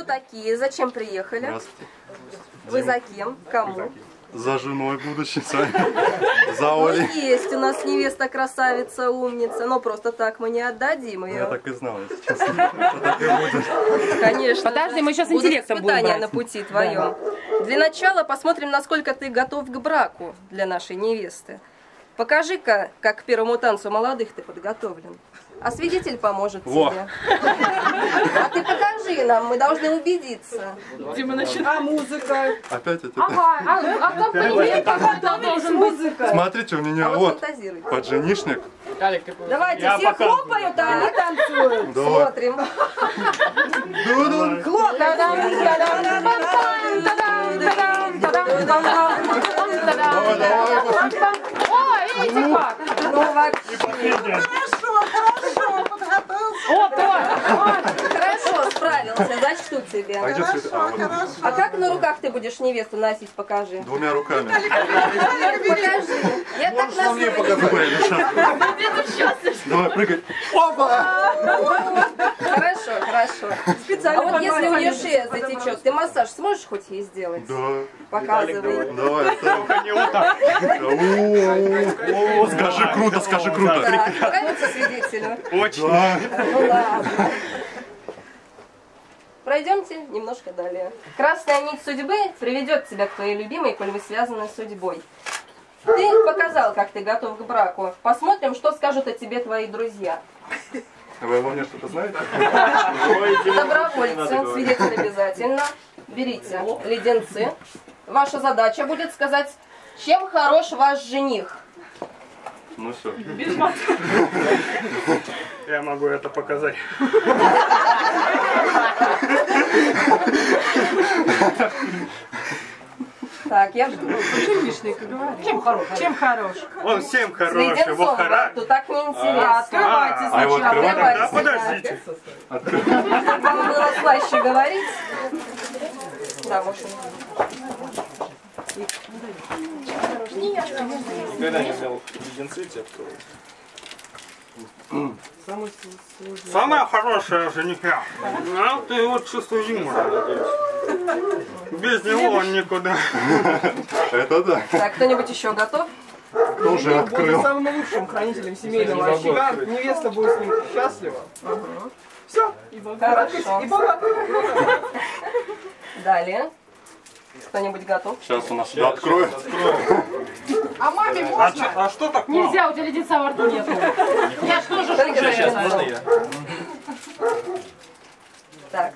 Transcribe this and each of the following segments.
вы такие? Зачем приехали? Здравствуйте. Вы за кем? Кому? За женой будущей с вами. За Ну, Олей. есть у нас невеста красавица, умница, но просто так мы не отдадим Я ее. так и знал, если честно. что так и будет. Конечно. Подожди, мы сейчас интеллектом будем испытания на пути твоем. Для начала посмотрим, насколько ты готов к браку для нашей невесты. Покажи-ка, как к первому танцу молодых ты подготовлен. А свидетель поможет Во. тебе. А ты покажи нам, мы должны убедиться. А музыка? Опять это. Ага, а, а аккомпанемент какой-то должен быть. Музыка. Смотрите, у меня А вот вот подженишник. Давайте, все хлопают, а они танцуют. Смотрим. Давай. Ой, видите как? Ну, вообще. Хорошо, хорошо, подготовился. Вот, вот. Хорошо, тебе. А цветы? А, вот. А как на руках ты будешь невесту носить, покажи. Двумя руками. Покажи. Я так Мне ношу. показывай, Миша. Давай, прыгай. Хорошо, хорошо. А вот если у нее шея затечет, ты массаж сможешь хоть ей сделать? Да. Показывай. Давай. Только не вот так. Скажи круто, скажи круто. Нравится свидетелю? Да. Ну ладно. Пройдемте немножко далее. Красная нить судьбы приведет тебя к твоей любимой, коль вы связаны с судьбой. Ты показал, как ты готов к браку. Посмотрим, что скажут о тебе твои друзья. Вы обо мне что-то знаете? Добровольцы, свидетель обязательно. Берите леденцы. Ваша задача будет сказать, чем хорош ваш жених. Ну все. Я могу это показать. Так, я жду. Чем хорош? Чем хорош? Он всем С хороший, его леденцом во характер. рту так неинтересно. Открывайте А его сначала. открывать? Да, подождите. Чтобы вам было слаще говорить. Да, может. Никогда не взял леденцы, тебе открою. Самая хорошая жениха. А, ты вот чувство юмора. Без него он никуда. Это да. Так, кто-нибудь еще готов? Тоже открыл. самым лучшим хранителем семейного очага. Невеста будет с ним счастлива. Все. Хорошо. И богата. Далее. Кто-нибудь готов? Сейчас у нас я открою. А маме А, можно? а что так? Нельзя, у тебя леденца во рту нету. Я что же Только уже? леденцом. Так,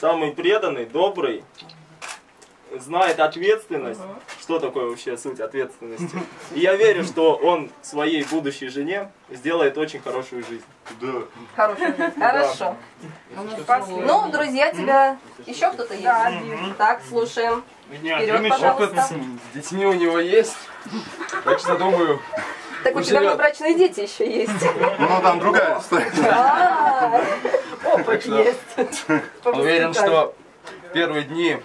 самый преданный, добрый, знает ответственность. Что такое вообще суть ответственности? И я верю, что он своей будущей жене сделает очень хорошую жизнь. Да. хорошо. Хорошо. Ну, друзья, тебя еще кто-то есть? Так, слушаем. Вперед, пожалуйста. С детьми у него есть. Так что думаю, Так у тебя внебрачные дети еще есть. Ну там другая история. Опыт есть. уверен, что первые дни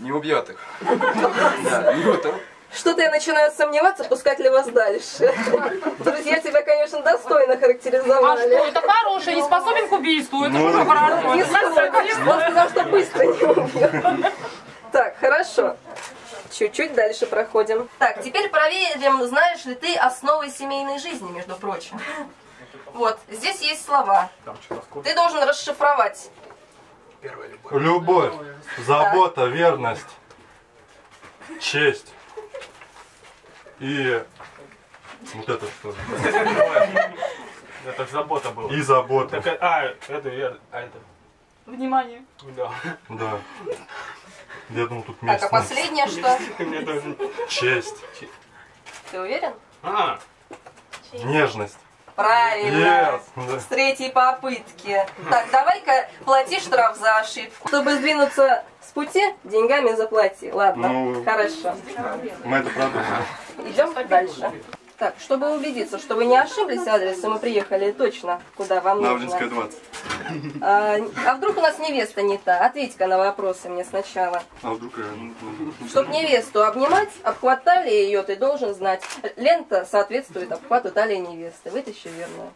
не убьет их. Да, готов. Что-то я начинаю сомневаться, пускать ли вас дальше. Друзья тебя, конечно, достойно А что, характеризовали. это хороший, не способен к убийству, это Ну же да. хорошо. Не суть. Он сказал, что быстро не убьет. Так, хорошо. Чуть-чуть дальше проходим. Так, теперь проверим, знаешь ли ты основы семейной жизни, между прочим. Вот, здесь есть слова. Ты должен расшифровать. Любовь, забота, верность, честь и вот это что? Это забота была. И забота. Так, а, это верно. А это. Внимание. Да. Да. Я думал, тут Так, а последнее что? Честь, Ты уверен? А, нежность. Правильно. Yes. С третьей попытки. Так, давай-ка плати штраф за ошибку. Чтобы сдвинуться с пути, деньгами заплати. Ладно, Ну. хорошо. Мы это продумали. Идем дальше. Так, чтобы убедиться, что вы не ошиблись адресом и приехали точно, куда вам нужно. Навлинская 20. А, а вдруг у нас невеста не та? Ответь-ка на вопросы мне сначала. А вдруг я... ну, ну, Чтоб невесту обнимать, обхват талии ее ты должен знать. Лента соответствует обхвату талии невесты. Вытащи верную.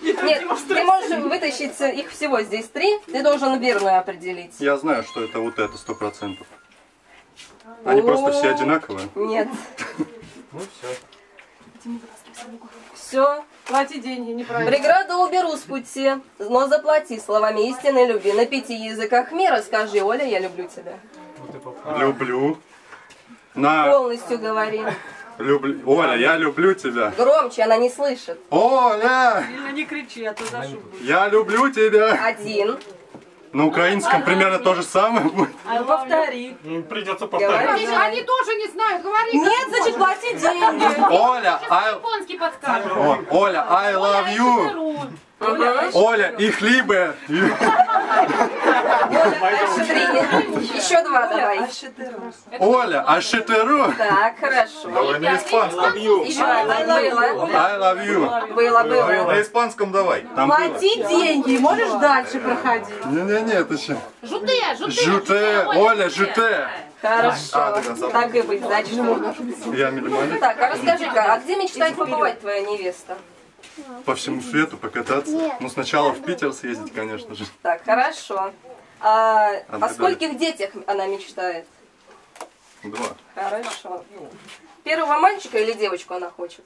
Нет, ты можешь вытащить их всего здесь три. Ты должен верную определить. Я знаю, что это вот это сто процентов. Они просто все одинаковые. Нет. Ну все. Все. Плати деньги, неправильно. Преграду уберу с пути, но заплати словами истинной любви. На пяти языках мира скажи, Оля, я люблю тебя. Люблю. На, Полностью говори. люблю. Оля, я люблю тебя. Громче, она не слышит. Оля, Сильно не кричи, а то за шубу. я люблю тебя. Один. На украинском примерно то же самое будет. А повтори. Ну, Придется Говори. повторить. Они тоже не знают, говори. Нет, значит, плати деньги. Оля, I... Японский подскажет. О, Оля, I love you. Оля, их либо. Еще два давай. Оля, ашитеру. Так, хорошо. на испанском. Еще одна. Было. I love you. Было, было. На испанском давай. Плати деньги, можешь дальше проходить. Не-не-не, это еще. Жуте, жуте. Жуте, Оля, жуте. Хорошо. Так и быть, значит. Я миллионер. Так, а расскажи-ка, а где мечтает побывать твоя невеста? По всему свету покататься. Ну, сначала в Питер съездить, конечно же. Так, хорошо. А, о скольких детях она мечтает? Два. Хорошо. Первого мальчика или девочку она хочет?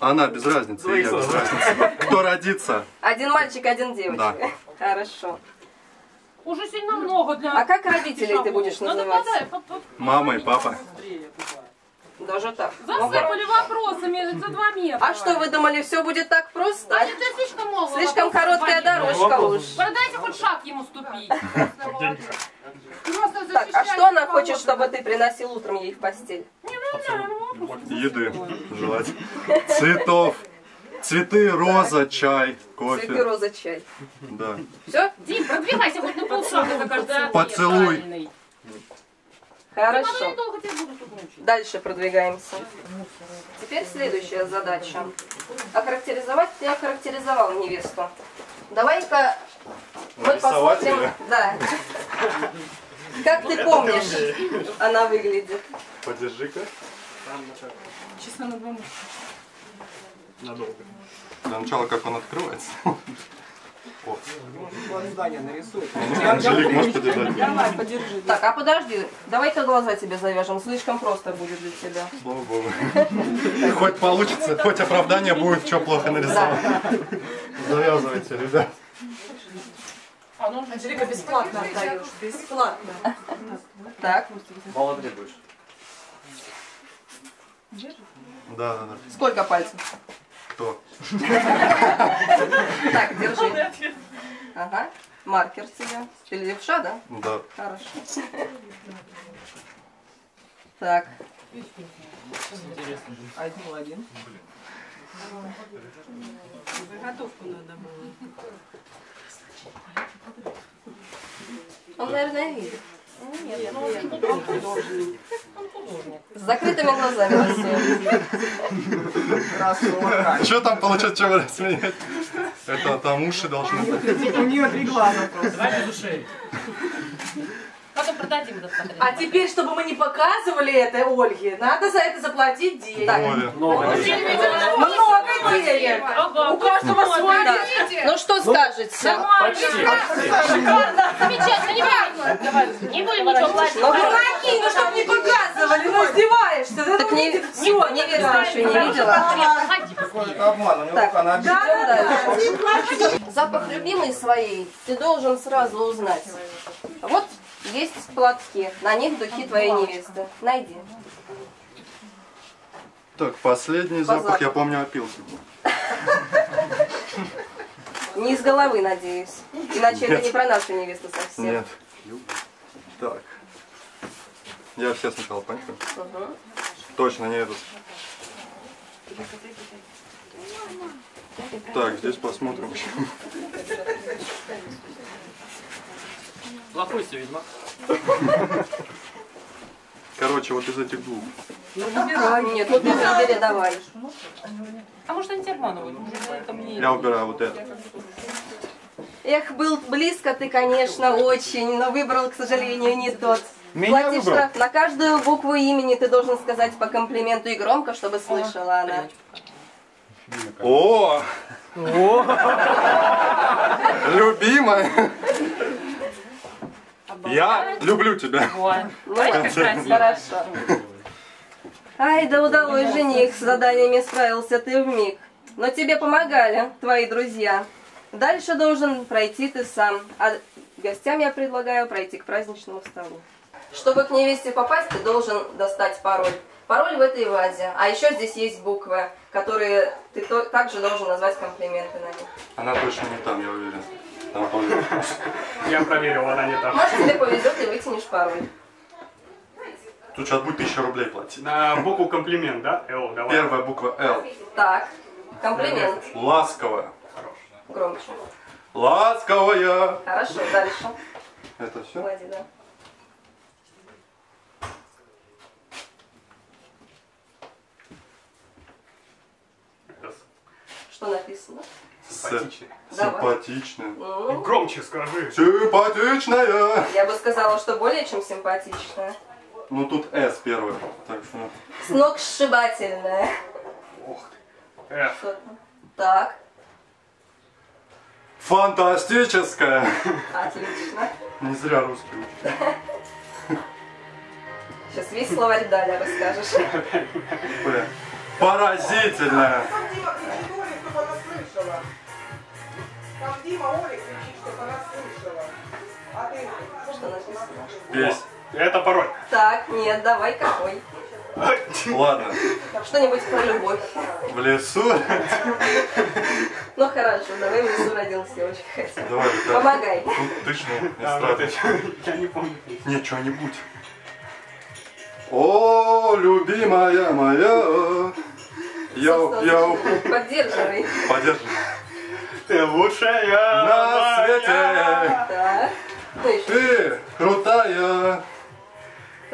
Она без разницы, я без разницы. Кто родится? Один мальчик, один девочка. Да. Хорошо. Уже сильно много для... А как родителей ты будешь называть? Мама и папа. Даже так. Ну, Засыпали вопросами за два метра. А что, вы думали, все будет так просто? А это слишком много. Слишком короткая дорожка уж. Продайте хоть шаг ему ступить. Так, а что она хочет, чтобы ты приносил утром ей в постель? Еды желать. Цветов. Цветы, роза, чай, Цветы, кофе. роза, чай. Да. Все? Дим, продвигайся хоть на полшага каждый ответ Поцелуй. Хорошо. Дальше продвигаемся. Теперь следующая задача. Охарактеризовать ты охарактеризовал невесту. Давай-ка мы посмотрим. Да. Как ты помнишь, она выглядит. Подержи-ка. Часа на два Надолго. Для начала, как он открывается. О, Здание нарисует. Анжелик, можешь подержать? Давай, подержи. Так, а подожди, давай-ка глаза тебе завяжем, слишком просто будет для тебя. Слава богу. Хоть получится, хоть оправдание будет, что плохо нарисовал. Завязывайте, ребят. Анжелика, бесплатно отдаешь. Бесплатно. Так, Мало требуешь. Да, да, да. сколько пальцев? Кто? Так, держи. Ага, маркер тебе. Ты левша, да? Да. Хорошо. Так, Один один. Заготовку надо было. он, наверное, видит. С закрытыми глазами рисуем. Что там получается, что вы рассмеете? Это там уши должны быть. У нее три глаза просто. Потом продадим этот портрет. А теперь, чтобы мы не показывали это Ольге, надо за это заплатить деньги. Оля. У каждого свой. Да. Ну что скажете? Замечательно, не будем. Не будем ничего платить. Дураки, ну чтоб не показывали, ну издеваешься. Так это не, все. невеста еще не видела. Какой-то обман. У него рука на Идем дальше. Запах любимой своей ты должен сразу узнать. Вот есть платки, на них духи твоей невесты. Найди. Так, последний По запах, я запаху. помню, опился. Не из головы, надеюсь. Иначе это не про нашу невесту совсем. Нет. Так. Я все сначала понюхаю. Точно не этот. Так, здесь посмотрим. Плохой ведьма. Короче, вот из этих двух. Нет, ну ты выбери, давай. А может они тебя обманывают? Я убираю вот это. Эх, был близко ты, конечно, очень, но выбрал, к сожалению, не тот. Меня Платишь выбрал? штраф. На каждую букву имени ты должен сказать по комплименту и громко, чтобы слышала она. О! Любимая! Я люблю тебя. Красиво. Хорошо. Ай, да удалось жених, с заданиями справился ты в миг. Но тебе помогали твои друзья. Дальше должен пройти ты сам. А гостям я предлагаю пройти к праздничному столу. Чтобы к невесте попасть, ты должен достать пароль. Пароль в этой вазе. А еще здесь есть буквы, которые ты то- также должен назвать комплименты на них. Она точно не там, я уверен. Я проверил, она не там. Может, тебе повезет и вытянешь пароль. Тут сейчас будет тысяча рублей платить. На букву комплимент, да? Л, давай. Первая буква Л. Так, комплимент. Ласковая. Громче. Ласковая. Хорошо, дальше. Это все? Влади, да. Что написано? Симпатичный. Давай. Симпатичная. Ну, Громче скажи. Симпатичная. я бы сказала, что более чем симпатичная. Ну тут С первая. Так что... Сногсшибательная. Ф. Что там? Так, Фантастическая. отлично. Не зря русский. Сейчас весь словарь Даля расскажешь. Б. Поразительная. Там Дима кричит Оле, чтобы она слышала. Там Дима Оле кричит, чтобы она слышала. А ты Что написано? Весь. Это пароль. Так, нет, давай какой? Ладно. Что-нибудь про любовь. В лесу. Ну хорошо, давай в лесу родился, я очень хотел. Давай, так. Помогай. Тут дышно. А, вот эстрада. это, я не помню. Не, что-нибудь. О, любимая моя. Я, я Поддерживай. поддерживаю. Ты лучшая На моя. свете. Ну еще. ты крутая.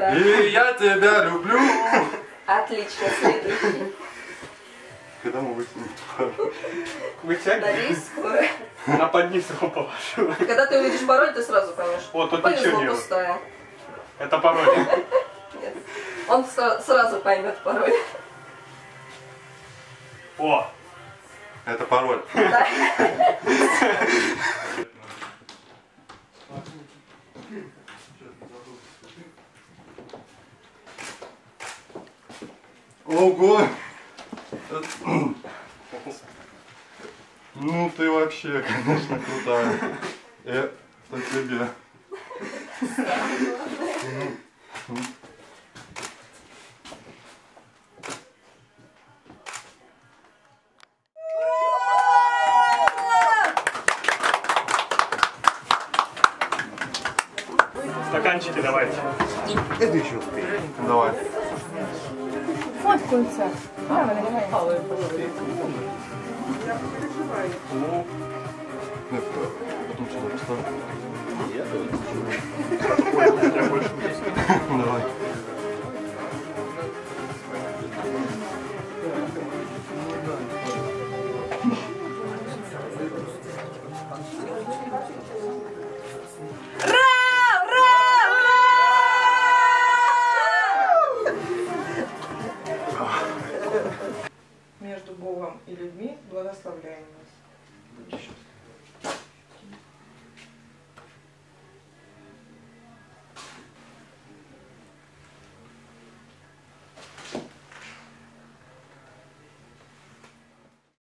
Так. И я тебя люблю. Отлично, следующий. Когда мы вытянем? Вытягивай. Надеюсь, скоро. На подниз его положила. Когда ты увидишь пароль, ты сразу поймешь. О, тут Повезло, ничего нет. пустая. Это пароль. Нет. Он сра- сразу поймет пароль. О, Это пароль. Ого! Ну ты вообще, конечно, крутая. Это тебе. стаканчики давайте. Давай. Нет, потом сюда поставлю. Давай. между Богом и людьми благословляем